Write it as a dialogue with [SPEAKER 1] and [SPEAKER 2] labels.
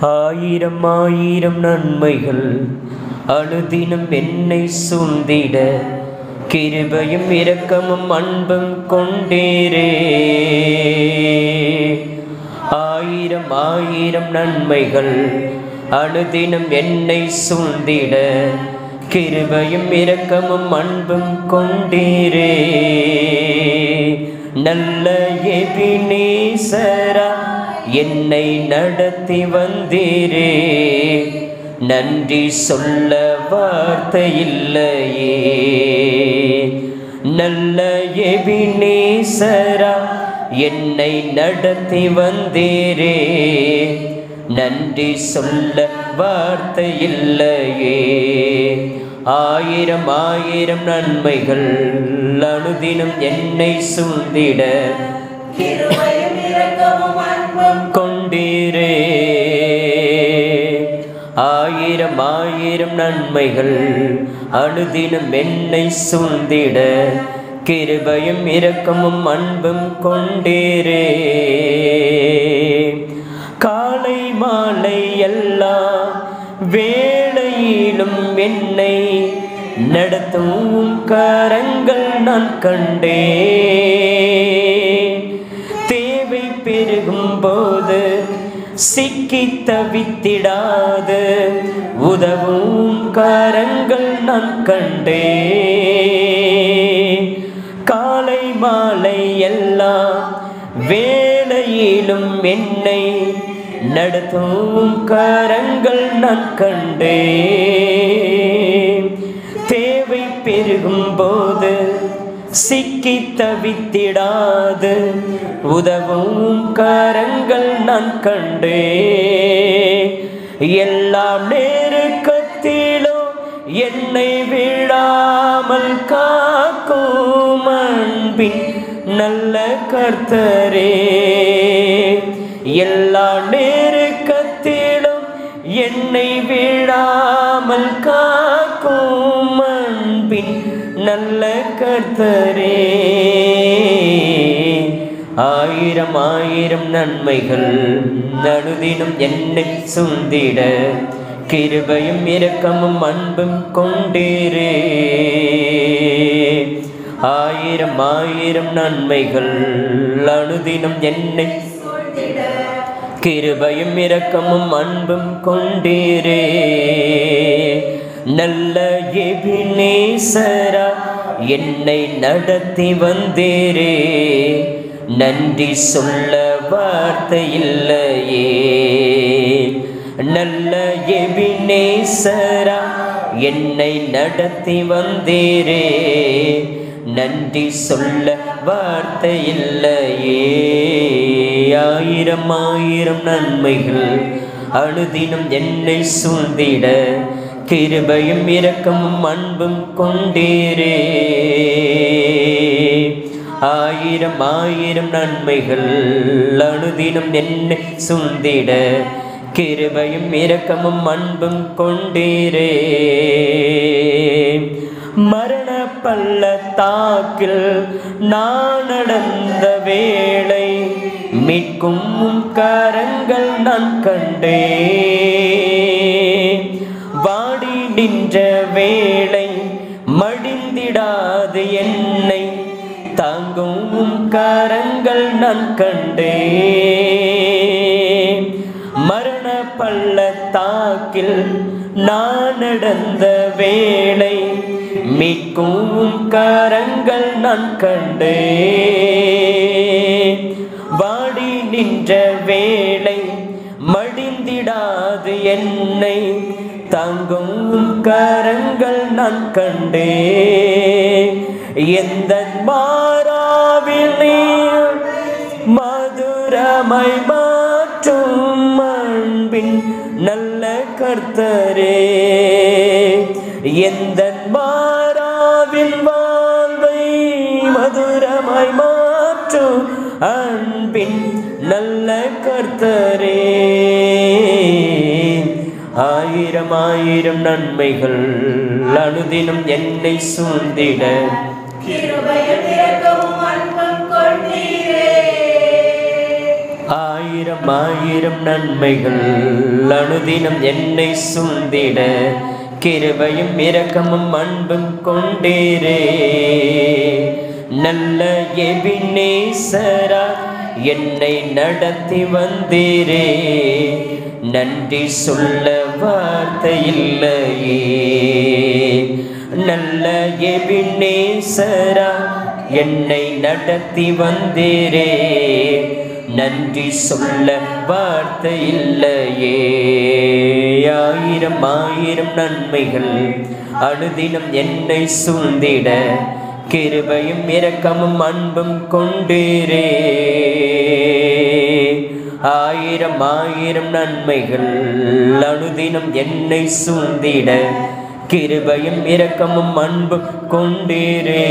[SPEAKER 1] ஆயிரம் ஆயிரம் நன்மைகள். அனுதினம் என்னை சுந்திட கிருபையும் இரக்கமும் அன்பும் கொண்டீரே. ஆயிரம் ஆயிரம் நன்மைகள். அனுதினம் என்னை சுந்திட கிருபையும் இரக்கமும் அன்பும் கொண்டீரே. நல்ல எபினேசரா என்னை நடத்தி வந்தீரே. நன்றி சொல்ல வார்த்தை இல்லையே. நல்ல எபினேசரா என்னை நடத்தி வந்தீரே. நன்றி சொல்ல வார்த்தை இல்லையே. ஆயிரம் ஆயிரம் நன்மைகள். அனுதினம் என்னை சூழ்ந்திட கொண்டீரே. ஆயிரம் ஆயிரம் நன்மைகள் அனுதினம் என்னை சூழ்ந்திட கிருபையும் இரக்கமும் அன்பும் கொண்டீரே. காலை மாலை எல்லா வேளையிலும் என்னை நடத்தும் கரங்கள் நான் கண்டே தேவை பெருகும் போது சிக்கி தவித்திடாது. உதவும் கரங்கள் நான் கண்டே காலை மாலை எல்லாம் வேலையிலும் என்னை நடத்தும் கரங்கள் நான் கண்டே சிக்கி தவித்திடாது உதவும் கரங்கள் நான் கண்டே எல்லாம் நெருக்கத்திலும் என்னை விழாமல் காக்கும் அன்பின் நல்ல கர்த்தரே. எல்லா நெருக்கத்திலும் என்னை விழாமல் காக்கும் நல்ல கர்த்தரே. ஆயிரம் ஆயிரம் நன்மைகள் நடுதினம் என்னை சுந்திட. கிருபையும் இரக்கமும் அன்பும் கொண்டீரே. ஆயிரம் ஆயிரம் நன்மைகள் அனுதினம் என்னை கிருபையும் இரக்கமும் அன்பும் கொண்டீரே. நல்ல எபினேசரா என்னை நடத்தி வந்தேரே. நன்றி சொல்ல வார்த்தை இல்லையே. நல்ல எபினேசரா என்னை நடத்தி வந்தீரே. நன்றி சொல்ல வார்த்தை இல்லையே. ஆயிரம் ஆயிரம் நன்மைகள் அழுதினும் என்னை சூழ்ந்திட கிருபையும் இரக்கமும் அன்பும் கொண்டீரே. ஆயிரம் ஆயிரம் நன்மைகள் அணுதினம் என்னை சுந்திட. கிருபையும் இரக்கமும் அன்பும் கொண்டீரே. மரண பள்ளத்தாக்கில் நான் நடந்த வேளை மீட்கும் கரங்கள் நான் கண்டேன். நின்ற வேளை மடிந்திடாது என்னை. தாங்கும் கரங்கள் நான் கண்டே மரண பள்ளத்தாக்கில் நான் நடந்த வேளை மீட்கும் கரங்கள் நான் கண்டே வாடி நின்ற வேளை மடிந்திடாது என்னை. தாங்கும் கரங்கள் நான் கண்டே எந்த மாறாவில் மதுரமை மாற்றும் அன்பின் நல்ல கர்த்தரே. எந்த மாறாவின் வாழ்வை மதுரமாய் மாற்றும் அன்பின் நல்ல கர்த்தரே. ஆயிரம் ஆயிரம் நன்மைகள் அனுதினம் என்னை சூழ்ந்திட. ஆயிரம் ஆயிரம் நன்மைகள் அனுதினம் என்னை சூழ்ந்திட. கிருபையும் இரக்கமும் அன்பும் கொண்டீரே. நல்ல எபினேசரா என்னை நடத்தி வந்தீரே. நன்றி சொல்ல வார்த்தை இல்லையே. நல்ல எபினேசரா என்னை நடத்தி வந்தீரே. நன்றி சொல்ல வார்த்தை இல்லையே. ஆயிரம் ஆயிரம் நன்மைகள் அனுதினம் என்னை சூழ்ந்திட கிருபையும் இரக்கமும் அன்பும் கொண்டீரே. ஆயிரம் ஆயிரம் நன்மைகள் அனுதினம் என்னை சூழ்ந்திட. கிருபையும் இரக்கமும் அன்பு கொண்டீரே.